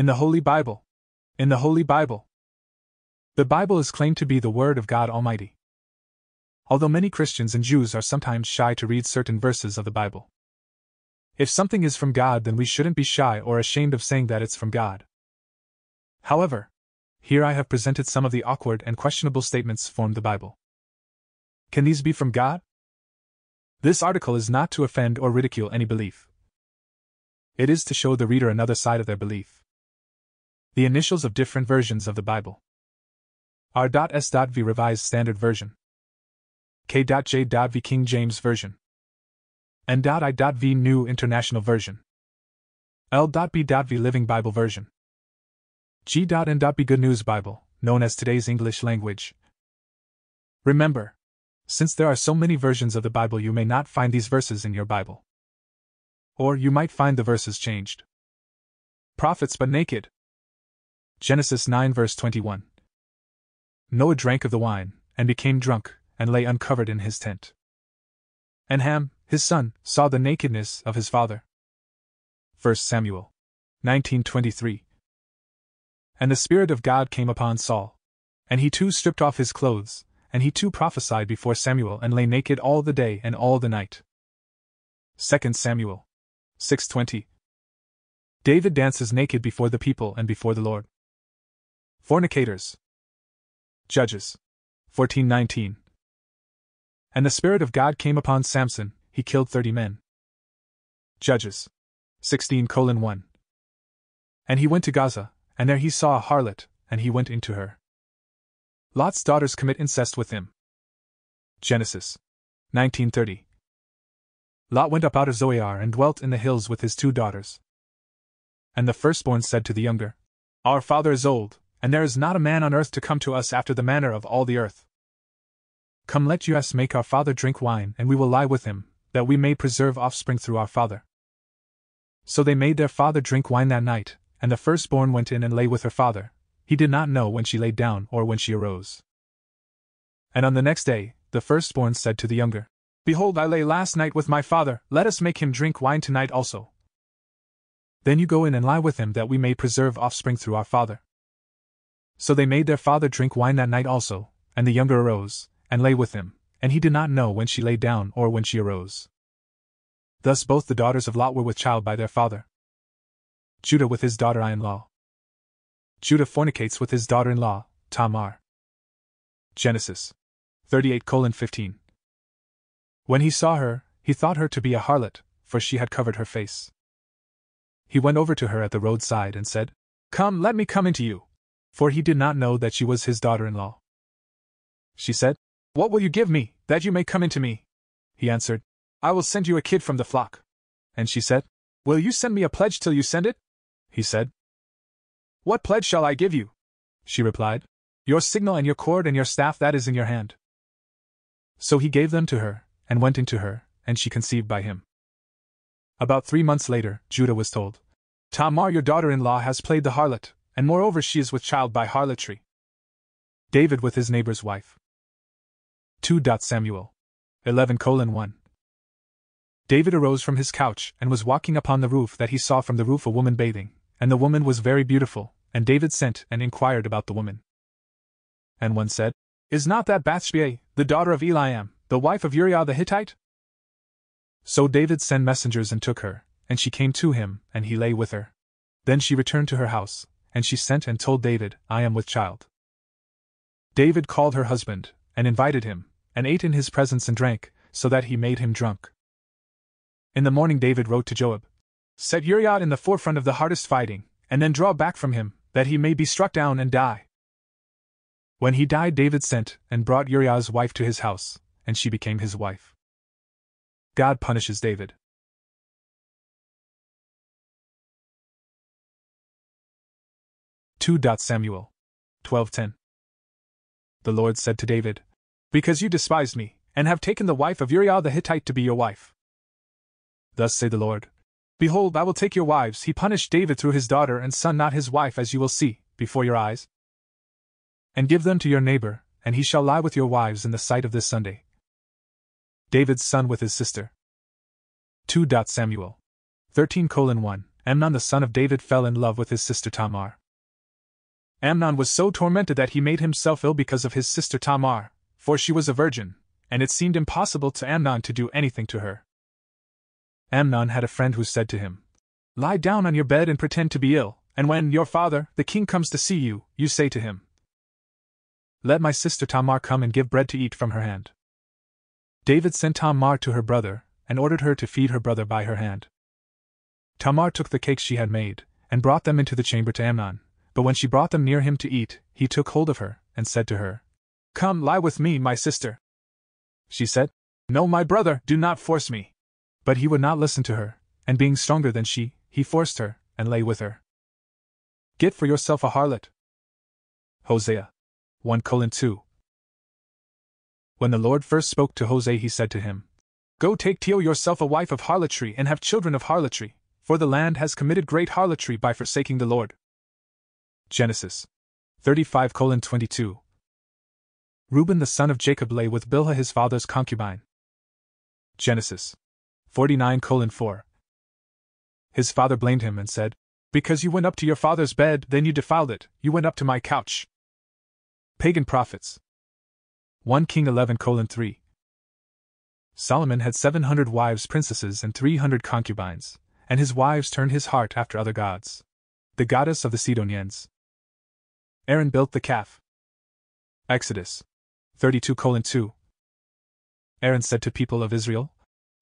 In the Holy Bible. In the Holy Bible. The Bible is claimed to be the Word of God Almighty. Although many Christians and Jews are sometimes shy to read certain verses of the Bible. If something is from God, then we shouldn't be shy or ashamed of saying that it's from God. However, here I have presented some of the awkward and questionable statements formed the Bible. Can these be from God? This article is not to offend or ridicule any belief. It is to show the reader another side of their belief. The initials of different versions of the Bible. R.S.V. Revised Standard Version. K.J.V. King James Version. N.I.V. New International Version. L.B.V. Living Bible Version. G.N.B. Good News Bible, known as today's English language. Remember, since there are so many versions of the Bible, you may not find these verses in your Bible. Or you might find the verses changed. Prophets but naked. Genesis 9 verse 21. Noah drank of the wine, and became drunk, and lay uncovered in his tent. And Ham, his son, saw the nakedness of his father. 1 Samuel 1923. And the Spirit of God came upon Saul. And he too stripped off his clothes, and he too prophesied before Samuel and lay naked all the day and all the night. 2 Samuel 620. David dances naked before the people and before the Lord. Fornicators. Judges 1419. And the Spirit of God came upon Samson, he killed thirty men. Judges 16 1. And he went to Gaza, and there he saw a harlot, and he went into her. Lot's daughters commit incest with him. Genesis 1930. Lot went up out of Zoar and dwelt in the hills with his two daughters. And the firstborn said to the younger, Our father is old, and there is not a man on earth to come to us after the manner of all the earth. Come, let us make our father drink wine, and we will lie with him, that we may preserve offspring through our father. So they made their father drink wine that night, and the firstborn went in and lay with her father. He did not know when she lay down or when she arose. And on the next day, the firstborn said to the younger, Behold, I lay last night with my father, let us make him drink wine tonight also. Then you go in and lie with him that we may preserve offspring through our father. So they made their father drink wine that night also, and the younger arose, and lay with him, and he did not know when she lay down or when she arose. Thus both the daughters of Lot were with child by their father. Judah with his daughter in law. Judah fornicates with his daughter in law, Tamar. Genesis 38 15. When he saw her, he thought her to be a harlot, for she had covered her face. He went over to her at the roadside and said, Come, let me come into you. For he did not know that she was his daughter in law. She said, What will you give me, that you may come into me? He answered, I will send you a kid from the flock. And she said, Will you send me a pledge till you send it? he said. What pledge shall I give you? She replied. Your signet and your cord and your staff that is in your hand. So he gave them to her, and went into her, and she conceived by him. About three months later, Judah was told, Tamar, your daughter in law, has played the harlot, and moreover she is with child by harlotry. David with his neighbor's wife. 2. Samuel 11 1. David arose from his couch and was walking upon the roof that he saw from the roof a woman bathing, and the woman was very beautiful, and David sent and inquired about the woman. And one said, Is not that Bathsheba, the daughter of Eliam, the wife of Uriah the Hittite? So David sent messengers and took her, and she came to him, and he lay with her. Then she returned to her house, and she sent and told David, I am with child. David called her husband, and invited him, and ate in his presence and drank, so that he made him drunk. In the morning, David wrote to Joab, Set Uriah in the forefront of the hardest fighting, and then draw back from him, that he may be struck down and die. When he died, David sent and brought Uriah's wife to his house, and she became his wife. God punishes David. Two Samuel 12:10 The Lord said to David, Because you despised me, and have taken the wife of Uriah the Hittite to be your wife. Thus say the Lord, Behold, I will take your wives. He punished David through his daughter and son, not his wife, as you will see, before your eyes. And give them to your neighbor, and he shall lie with your wives in the sight of this Sunday. David's son with his sister. 2. Samuel 13 1. Amnon the son of David fell in love with his sister Tamar. Amnon was so tormented that he made himself ill because of his sister Tamar, for she was a virgin, and it seemed impossible to Amnon to do anything to her. Amnon had a friend who said to him, Lie down on your bed and pretend to be ill, and when your father, the king, comes to see you, you say to him, Let my sister Tamar come and give bread to eat from her hand. David sent Tamar to her brother, and ordered her to feed her brother by her hand. Tamar took the cakes she had made, and brought them into the chamber to Amnon, but when she brought them near him to eat, he took hold of her, and said to her, Come lie with me, my sister. She said, No, my brother, do not force me. But he would not listen to her, and being stronger than she, he forced her, and lay with her. Get for yourself a harlot. Hosea 1 2. When the Lord first spoke to Hosea, he said to him, Go take to yourself a wife of harlotry and have children of harlotry, for the land has committed great harlotry by forsaking the Lord. Genesis 35 22. Reuben the son of Jacob lay with Bilhah his father's concubine. Genesis 49 4. His father blamed him and said, Because you went up to your father's bed, then you defiled it, you went up to my couch. Pagan Prophets 1 King 11 3. Solomon had 700 wives princesses and 300 concubines, and his wives turned his heart after other gods. The goddess of the Sidonians. Aaron built the calf. Exodus 32 2. Aaron said to people of Israel,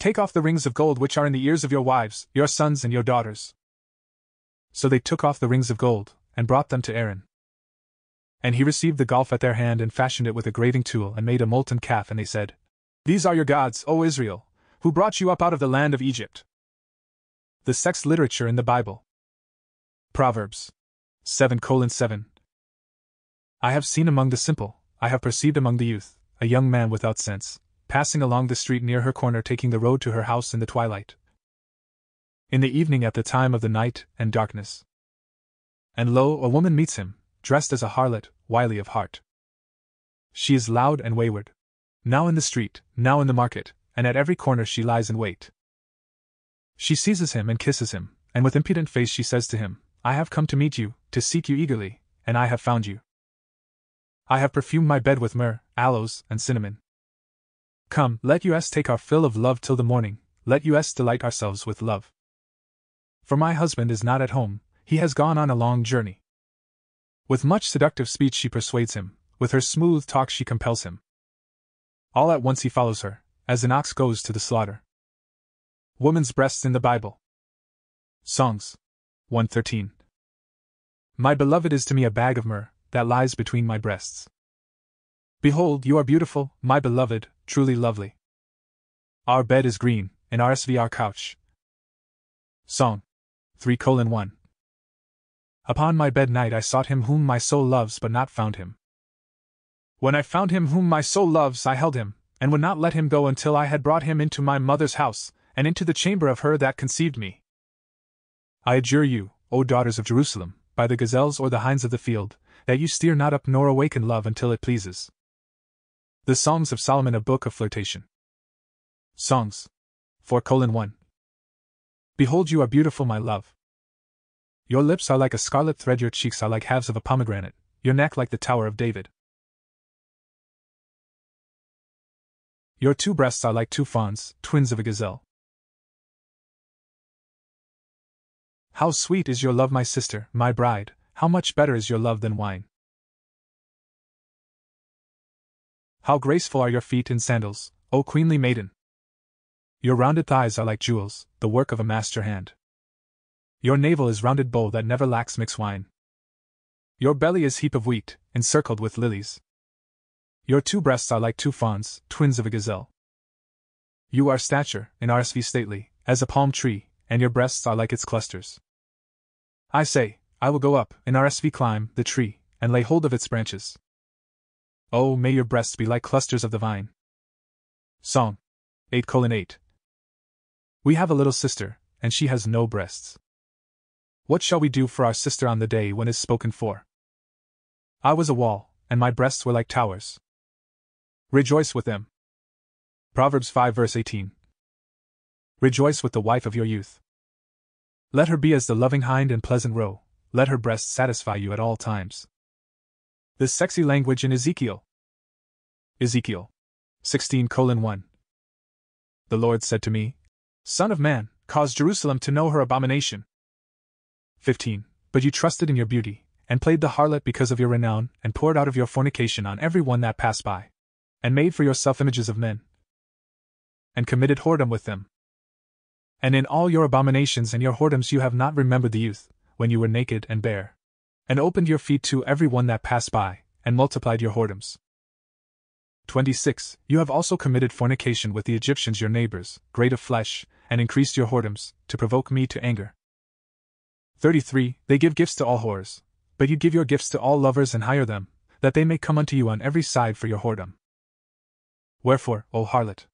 Take off the rings of gold which are in the ears of your wives, your sons, and your daughters. So they took off the rings of gold, and brought them to Aaron. And he received the gulf at their hand and fashioned it with a graving tool and made a molten calf, and they said, These are your gods, O Israel, who brought you up out of the land of Egypt. The sex literature in the Bible. Proverbs 7 7. I have seen among the simple, I have perceived among the youth, a young man without sense, passing along the street near her corner, taking the road to her house in the twilight. In the evening, at the time of the night and darkness. And lo, a woman meets him, dressed as a harlot, wily of heart. She is loud and wayward. Now in the street, now in the market, and at every corner she lies in wait. She seizes him and kisses him, and with impudent face she says to him, I have come to meet you, to seek you eagerly, and I have found you. I have perfumed my bed with myrrh, aloes, and cinnamon. Come, let us take our fill of love till the morning, let us delight ourselves with love. For my husband is not at home, he has gone on a long journey. With much seductive speech she persuades him, with her smooth talk she compels him. All at once he follows her, as an ox goes to the slaughter. Woman's breasts in the Bible. Songs 113. My beloved is to me a bag of myrrh, that lies between my breasts. Behold, you are beautiful, my beloved, truly lovely. Our bed is green, and RSV our couch. Song 3 colon 1. Upon my bed night I sought him whom my soul loves, but not found him. When I found him whom my soul loves, I held him, and would not let him go until I had brought him into my mother's house, and into the chamber of her that conceived me. I adjure you, O daughters of Jerusalem, by the gazelles or the hinds of the field, that you steer not up nor awaken love until it pleases. The Songs of Solomon, a book of flirtation. Songs 4 1. Behold, you are beautiful, my love. Your lips are like a scarlet thread, your cheeks are like halves of a pomegranate, your neck like the Tower of David. Your two breasts are like two fawns, twins of a gazelle. How sweet is your love, my sister, my bride, how much better is your love than wine? How graceful are your feet in sandals, O queenly maiden! Your rounded thighs are like jewels, the work of a master hand. Your navel is rounded bowl that never lacks mixed wine. Your belly is heap of wheat, encircled with lilies. Your two breasts are like two fawns, twins of a gazelle. You are stature, in RSV stately, as a palm tree, and your breasts are like its clusters. I say, I will go up, in RSV climb, the tree, and lay hold of its branches. Oh, may your breasts be like clusters of the vine. Song 8 colon 8. We have a little sister, and she has no breasts. What shall we do for our sister on the day when is spoken for? I was a wall, and my breasts were like towers. Rejoice with them. Proverbs 5 verse 18. Rejoice with the wife of your youth. Let her be as the loving hind and pleasant roe, let her breast satisfy you at all times. This sexy language in Ezekiel. Ezekiel 16 1. The Lord said to me, Son of man, cause Jerusalem to know her abomination. 15. But you trusted in your beauty, and played the harlot because of your renown, and poured out of your fornication on every one that passed by, and made for yourself images of men, and committed whoredom with them. And in all your abominations and your whoredoms you have not remembered the youth, when you were naked and bare, and opened your feet to every one that passed by, and multiplied your whoredoms. 26. You have also committed fornication with the Egyptians your neighbors, great of flesh, and increased your whoredoms, to provoke me to anger. 33. They give gifts to all whores, but you give your gifts to all lovers and hire them, that they may come unto you on every side for your whoredom. Wherefore, O harlot?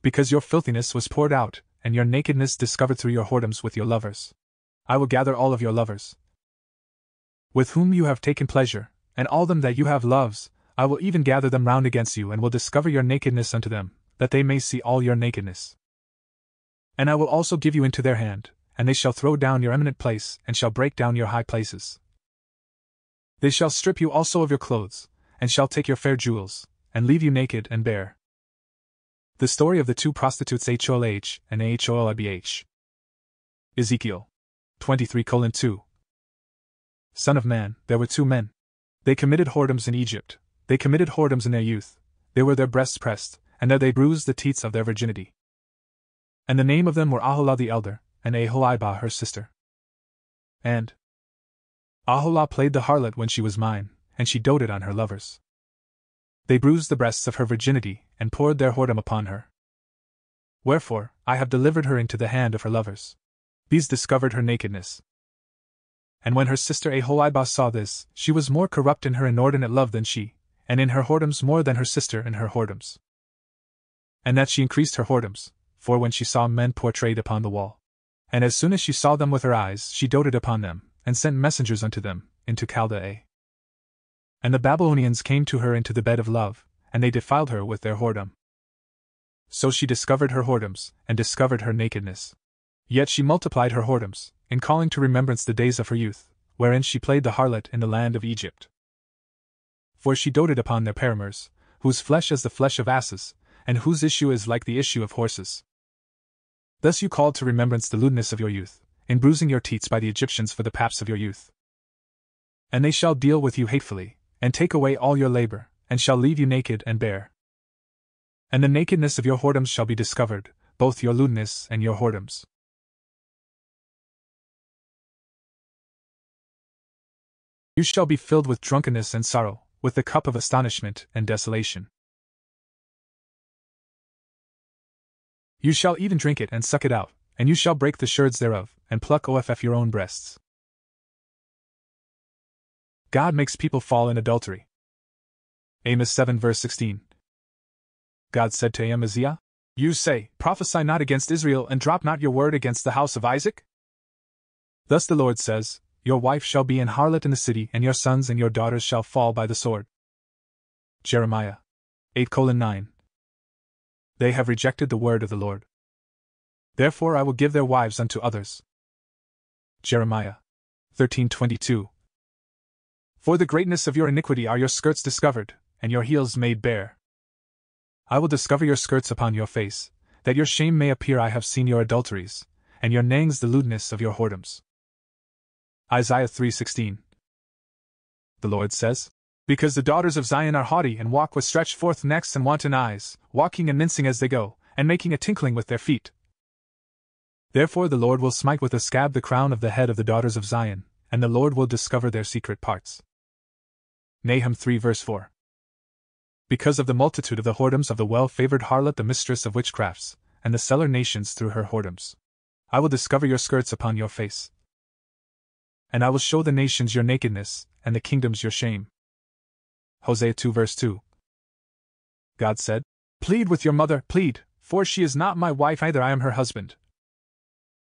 Because your filthiness was poured out, and your nakedness discovered through your whoredoms with your lovers. I will gather all of your lovers, with whom you have taken pleasure, and all them that you have loves, I will even gather them round against you and will discover your nakedness unto them, that they may see all your nakedness. And I will also give you into their hand, and they shall throw down your eminent place, and shall break down your high places. They shall strip you also of your clothes, and shall take your fair jewels, and leave you naked and bare. The story of the two prostitutes Aholah and Aholibah. Ezekiel 23 2. Son of man, there were two men. They committed whoredoms in Egypt, they committed whoredoms in their youth, they were their breasts pressed, and there they bruised the teats of their virginity. And the name of them were Aholah the elder, and Aholibah her sister. And Aholah played the harlot when she was mine, and she doted on her lovers. They bruised the breasts of her virginity, and poured their whoredom upon her. Wherefore, I have delivered her into the hand of her lovers. These discovered her nakedness. And when her sister Aholibah saw this, she was more corrupt in her inordinate love than she, and in her whoredoms more than her sister in her whoredoms. And that she increased her whoredoms, for when she saw men portrayed upon the wall, and as soon as she saw them with her eyes, she doted upon them, and sent messengers unto them, into Chaldea. And the Babylonians came to her into the bed of love, and they defiled her with their whoredom. So she discovered her whoredoms, and discovered her nakedness. Yet she multiplied her whoredoms, in calling to remembrance the days of her youth, wherein she played the harlot in the land of Egypt for she doted upon their paramours, whose flesh is the flesh of asses, and whose issue is like the issue of horses. Thus you called to remembrance the lewdness of your youth, in bruising your teats by the Egyptians for the paps of your youth. And they shall deal with you hatefully, and take away all your labor, and shall leave you naked and bare. And the nakedness of your whoredoms shall be discovered, both your lewdness and your whoredoms. You shall be filled with drunkenness and sorrow, with the cup of astonishment and desolation. You shall and drink it and suck it out, and you shall break the sherds thereof, and pluck off your own breasts. God makes people fall in adultery. Amos 7 verse 16. God said to Amaziah, You say, Prophesy not against Israel, and drop not your word against the house of Isaac? Thus the Lord says, your wife shall be an harlot in the city, and your sons and your daughters shall fall by the sword. Jeremiah 8 9. They have rejected the word of the Lord. Therefore I will give their wives unto others. Jeremiah 13:22. For the greatness of your iniquity are your skirts discovered, and your heels made bare. I will discover your skirts upon your face, that your shame may appear. I have seen your adulteries, and your nayings the lewdness of your whoredoms. Isaiah 3:16. The Lord says, Because the daughters of Zion are haughty and walk with stretched forth necks and wanton eyes, walking and mincing as they go, and making a tinkling with their feet. Therefore the Lord will smite with a scab the crown of the head of the daughters of Zion, and the Lord will discover their secret parts. Nahum 3 verse 4. Because of the multitude of the whoredoms of the well favored harlot, the mistress of witchcrafts, and the seller nations through her whoredoms. I will discover your skirts upon your face, and I will show the nations your nakedness, and the kingdoms your shame. Hosea 2 verse 2. God said, Plead with your mother, plead, for she is not my wife, either I am her husband.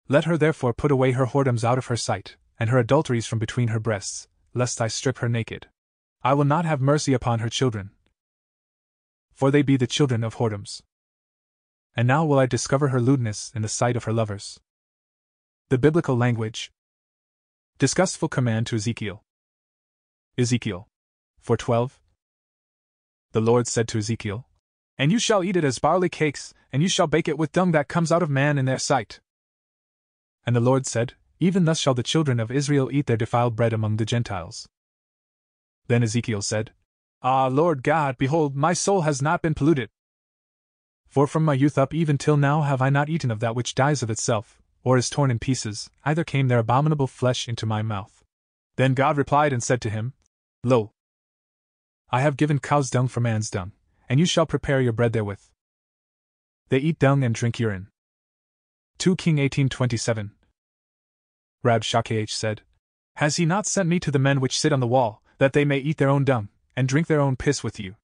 Let her therefore put away her whoredoms out of her sight, and her adulteries from between her breasts, lest I strip her naked. I will not have mercy upon her children, for they be the children of whoredoms. And now will I discover her lewdness in the sight of her lovers. The biblical language. Disgustful command to Ezekiel. Ezekiel 412. The Lord said to Ezekiel, And you shall eat it as barley cakes, and you shall bake it with dung that comes out of man in their sight. And the Lord said, Even thus shall the children of Israel eat their defiled bread among the Gentiles. Then Ezekiel said, Ah, Lord God, behold, my soul has not been polluted. For from my youth up even till now have I not eaten of that which dies of itself, or is torn in pieces, either came their abominable flesh into my mouth. Then God replied and said to him, Lo, I have given cow's dung for man's dung, and you shall prepare your bread therewith. They eat dung and drink urine. 2 King 1827. Rabshakeh said, Has he not sent me to the men which sit on the wall, that they may eat their own dung, and drink their own piss with you?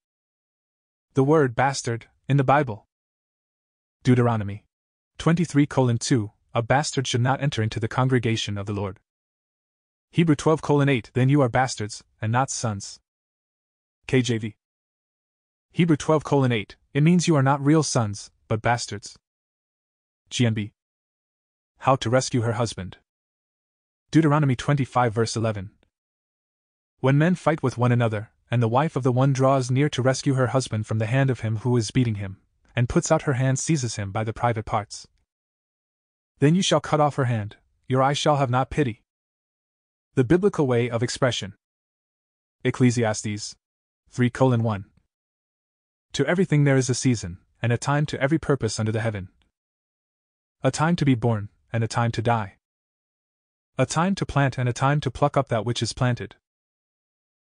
The word bastard, in the Bible. Deuteronomy 23 2 A bastard should not enter into the congregation of the Lord. Hebrew 12 8 Then you are bastards, and not sons. KJV. Hebrew 12 8 It means you are not real sons, but bastards. GNB. How to rescue her husband. Deuteronomy 25 verse 11. When men fight with one another, and the wife of the one draws near to rescue her husband from the hand of him who is beating him, and puts out her hand seizes him by the private parts. Then you shall cut off her hand, your eye shall have not pity. The biblical way of expression. Ecclesiastes 3 1. To everything there is a season, and a time to every purpose under the heaven. A time to be born, and a time to die. A time to plant and a time to pluck up that which is planted.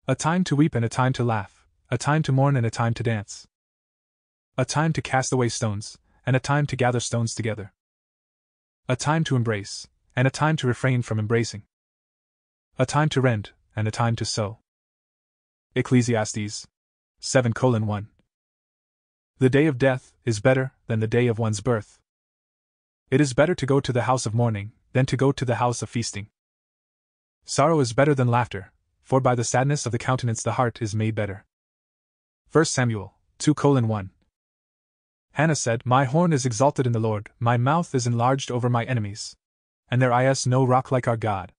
A time to weep and a time to laugh, a time to mourn and a time to dance. A time to cast away stones, and a time to gather stones together. A time to embrace, and a time to refrain from embracing. A time to rend, and a time to sow. Ecclesiastes 7 1. The day of death is better than the day of one's birth. It is better to go to the house of mourning than to go to the house of feasting. Sorrow is better than laughter, for by the sadness of the countenance the heart is made better. 1 Samuel 2 1. Hannah said, My horn is exalted in the Lord, my mouth is enlarged over my enemies. And there is no rock like our God.